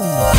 Woo!